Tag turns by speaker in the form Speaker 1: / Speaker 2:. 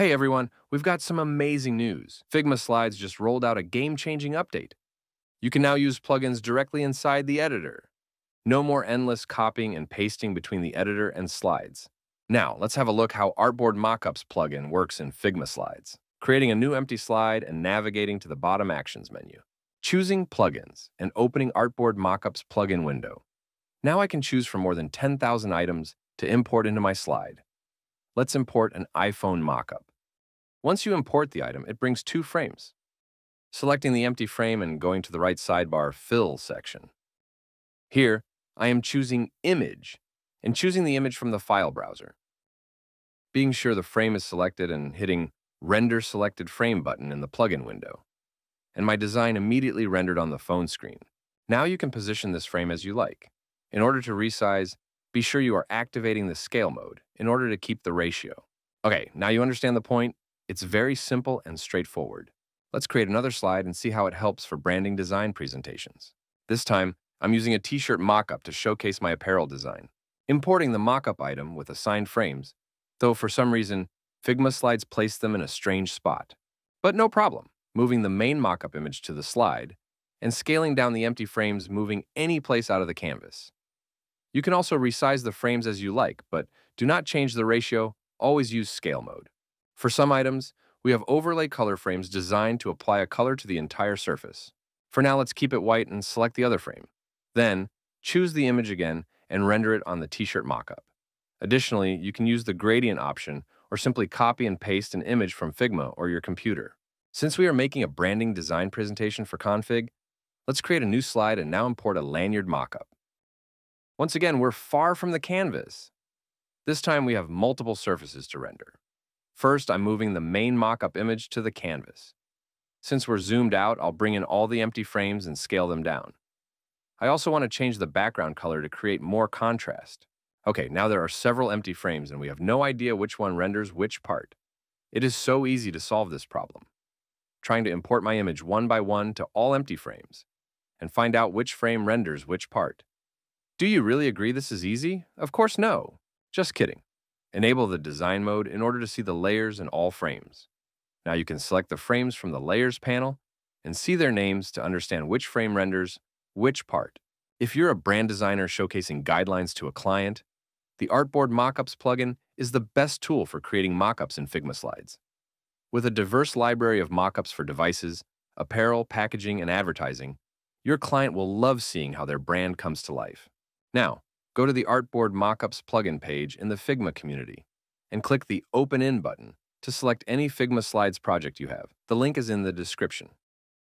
Speaker 1: Hey everyone, we've got some amazing news. Figma Slides just rolled out a game-changing update. You can now use plugins directly inside the editor. No more endless copying and pasting between the editor and slides. Now, let's have a look how Artboard Mockups plugin works in Figma Slides. Creating a new empty slide and navigating to the bottom Actions menu. Choosing Plugins and opening Artboard Mockups plugin window. Now I can choose from more than 10,000 items to import into my slide. Let's import an iPhone mockup. Once you import the item, it brings two frames. Selecting the empty frame and going to the right sidebar Fill section. Here, I am choosing Image and choosing the image from the file browser. Being sure the frame is selected and hitting Render Selected Frame button in the plugin window. And my design immediately rendered on the phone screen. Now you can position this frame as you like. In order to resize, be sure you are activating the scale mode in order to keep the ratio. Okay, now you understand the point. It's very simple and straightforward. Let's create another slide and see how it helps for branding design presentations. This time, I'm using a t-shirt mock-up to showcase my apparel design. Importing the mock-up item with assigned frames, though for some reason, Figma slides place them in a strange spot. But no problem, moving the main mock-up image to the slide and scaling down the empty frames moving any place out of the canvas. You can also resize the frames as you like, but do not change the ratio, always use scale mode. For some items, we have overlay color frames designed to apply a color to the entire surface. For now, let's keep it white and select the other frame. Then, choose the image again and render it on the t-shirt mockup. Additionally, you can use the gradient option or simply copy and paste an image from Figma or your computer. Since we are making a branding design presentation for Config, let's create a new slide and now import a lanyard mockup. Once again, we're far from the canvas. This time we have multiple surfaces to render. First, I'm moving the main mockup image to the canvas. Since we're zoomed out, I'll bring in all the empty frames and scale them down. I also want to change the background color to create more contrast. Okay, now there are several empty frames and we have no idea which one renders which part. It is so easy to solve this problem. Trying to import my image one by one to all empty frames and find out which frame renders which part. Do you really agree this is easy? Of course no. Just kidding. Enable the design mode in order to see the layers in all frames. Now you can select the frames from the Layers panel and see their names to understand which frame renders which part. If you're a brand designer showcasing guidelines to a client, the Artboard Mockups plugin is the best tool for creating mockups in Figma slides. With a diverse library of mockups for devices, apparel, packaging, and advertising, your client will love seeing how their brand comes to life. Now, go to the Artboard Mockups plugin page in the Figma community and click the Open In button to select any Figma Slides project you have. The link is in the description.